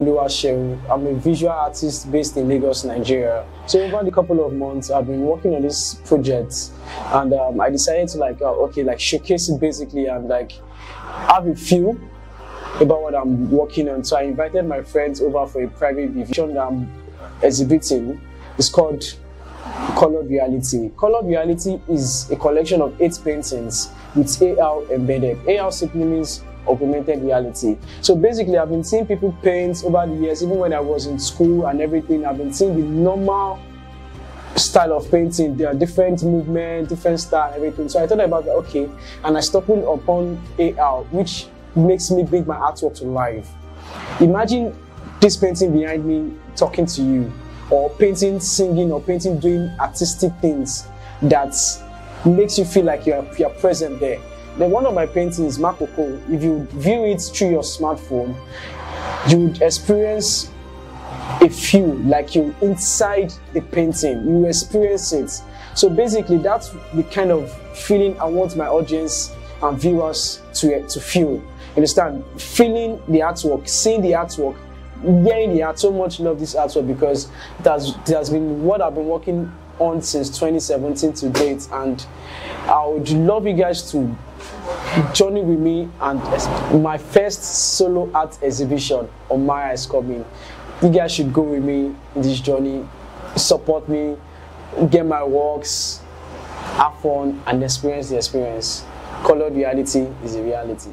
Oluwaseun. I'm a visual artist based in Lagos, Nigeria. So over the couple of months, I've been working on this project, and um, I decided to like, uh, okay, like showcase it basically, and like have a feel about what I'm working on. So I invited my friends over for a private vision that I'm exhibiting. It's called Colored Reality. Colored Reality is a collection of eight paintings with AR embedded. AR simply means augmented reality. So basically, I've been seeing people paint over the years, even when I was in school and everything. I've been seeing the normal style of painting. There are different movement, different style, everything. So I thought about okay, and I stumbled upon AR, which makes me bring my artwork to life. Imagine this painting behind me talking to you, or painting, singing, or painting doing artistic things that makes you feel like you're, you're present there. Then one of my paintings, Makoko, if you view it through your smartphone, you would experience a feel like you're inside the painting. You experience it. So basically, that's the kind of feeling I want my audience and viewers to, to feel. You understand? Feeling the artwork, seeing the artwork, hearing the art. So much love this artwork because it has, it has been what I've been working on since 2017 to date, and I would love you guys to journey with me and my first solo art exhibition on Maya is coming. You guys should go with me in this journey, support me, get my works, have fun, and experience the experience. Colored reality is a reality.